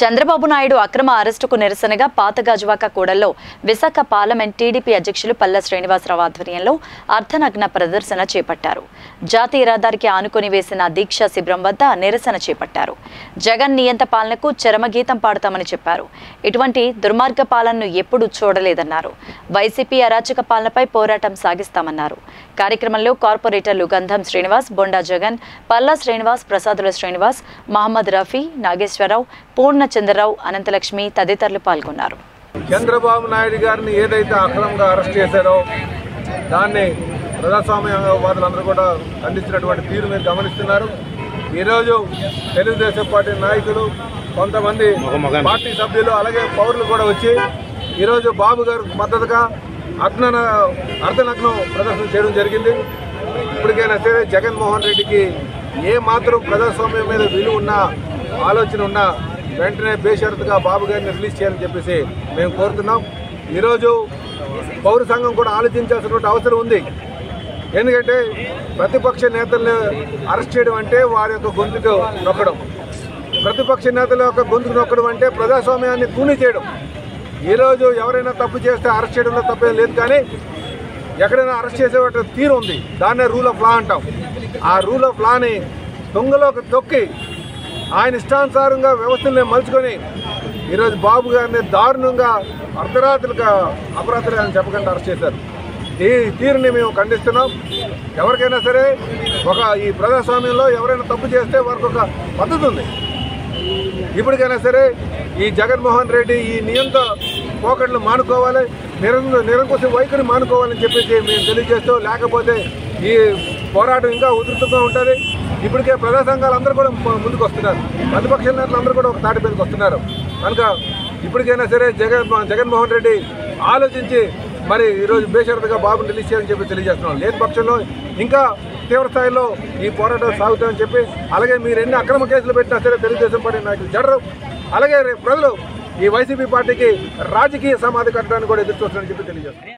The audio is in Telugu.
చంద్రబాబు నాయుడు అక్రమ అరెస్టుకు నిరసనగా పాత గాజువాక కూడల్లో విశాఖ పార్లమెంట్ టీడీపీ అధ్యక్షులు పల్ల శ్రీనివాసరావు ఆధ్వర్యంలో అర్ధనగ్న ప్రదర్శన చేపట్టారు. జాతీయ రహదారికి ఆనుకొని వేసిన దీక్షా శిబిరం వద్ద నిరసన చేపట్టారు. జగన్ నియంత పాలనకు చరమగీతం పాడుతామని చెప్పారు. ఇటువంటి దుర్మార్గ పాలనను ఎప్పుడూ చూడలేదన్నారు. వైసీపీ అరాచక పాలనపై పోరాటం సాగిస్తామన్నారు. కార్యక్రమంలో కార్పొరేటర్లు గంధం శ్రీనివాస్ బొండా జగన్ పల్లా శ్రీనివాస్ ప్రసాదుల శ్రీనివాస్ మహమ్మద్ రఫీ నాగేశ్వరరావు పూర్ణ చంద్రరావు అనంతలక్ష్మి తదితరులు పాల్గొన్నారు. చంద్రబాబు నాయుడు గారిని ఏదైతే అక్రమంగా అరెస్ట్ చేశారో దాన్ని ప్రజాస్వామ్యవాదులందరూ కూడా ఖండించినటువంటి తీరు మీరు గమనిస్తున్నారు. ఈరోజు తెలుగుదేశం పార్టీ నాయకులు కొంతమంది పార్టీ సభ్యులు అలాగే పౌరులు కూడా వచ్చి ఈరోజు బాబు గారు మద్దతుగా అగ్న అర్ధనగ్నం ప్రదర్శన చేయడం జరిగింది. ఇప్పటికైనా సరే జగన్మోహన్ రెడ్డికి ఏ మాత్రం ప్రజాస్వామ్యం మీద విలువ ఉన్నా ఆలోచన ఉన్నా వెంటనే బేషరతుగా బాబు గారిని రిలీజ్ చేయాలని చెప్పేసి మేము కోరుతున్నాం. ఈరోజు పౌర సంఘం కూడా ఆలోచించాల్సినటువంటి అవసరం ఉంది. ఎందుకంటే ప్రతిపక్ష నేతలను అరెస్ట్ చేయడం అంటే వారి యొక్క గొంతుకు నొక్కడం. ప్రతిపక్ష నేతల యొక్క గొంతుకు నొక్కడం అంటే ప్రజాస్వామ్యాన్ని కూని చేయడం. ఈరోజు ఎవరైనా తప్పు చేస్తే అరెస్ట్ చేయడంలో తప్పేం లేదు కానీ ఎక్కడైనా అరెస్ట్ చేసేవాటి తీరు ఉంది. దాన్నే రూల్ ఆఫ్ లా అంటాం. ఆ రూల్ ఆఫ్ లాని దొంగలోకి తొక్కి ఆయన ఇష్టానుసారంగా వ్యవస్థల్ని మలుచుకొని ఈరోజు బాబు గారిని దారుణంగా అర్ధరాత్రులుగా అపరాధులు అని చెప్పకుండా అరెస్ట్ చేశారు. ఈ తీరుని మేము ఖండిస్తున్నాం. ఎవరికైనా సరే ఒక ఈ ప్రజాస్వామ్యంలో ఎవరైనా తప్పు చేస్తే వారికి ఒక పద్ధతి ఉంది. ఇప్పటికైనా సరే ఈ జగన్మోహన్ రెడ్డి ఈ నియంత పోకట్లు మానుకోవాలి నిరంకుశ నిరంకుశ వైఖరి మానుకోవాలని చెప్పేసి మేము తెలియజేస్తూ లేకపోతే ఈ పోరాటం ఇంకా ఉధృతంగా ఉంటుంది. ఇప్పటికే ప్రజా సంఘాలు అందరూ కూడా ముందుకు వస్తున్నారు. ప్రతిపక్ష నేతలు అందరూ కూడా ఒక తాటి మీదకి వస్తున్నారు. కనుక ఇప్పటికైనా సరే జగన్ జగన్మోహన్ రెడ్డి ఆలోచించి మరి ఈరోజు బేషరతుగా బాబుని రిలీజ్ చేయాలని చెప్పి తెలియజేస్తున్నాం. లేని పక్షంలో ఇంకా తీవ్ర స్థాయిలో ఈ పోరాటం సాగుతామని చెప్పి అలాగే మీరు ఎన్ని అక్రమ కేసులు పెట్టినా సరే తెలుగుదేశం పార్టీ నాయకులు జడరు. అలాగే రేపు ప్రజలు ఈ వైసీపీ పార్టీకి రాజకీయ సమాధి కట్టడానికి కూడా ఎదురు చూస్తారని చెప్పి తెలియజేస్తున్నారు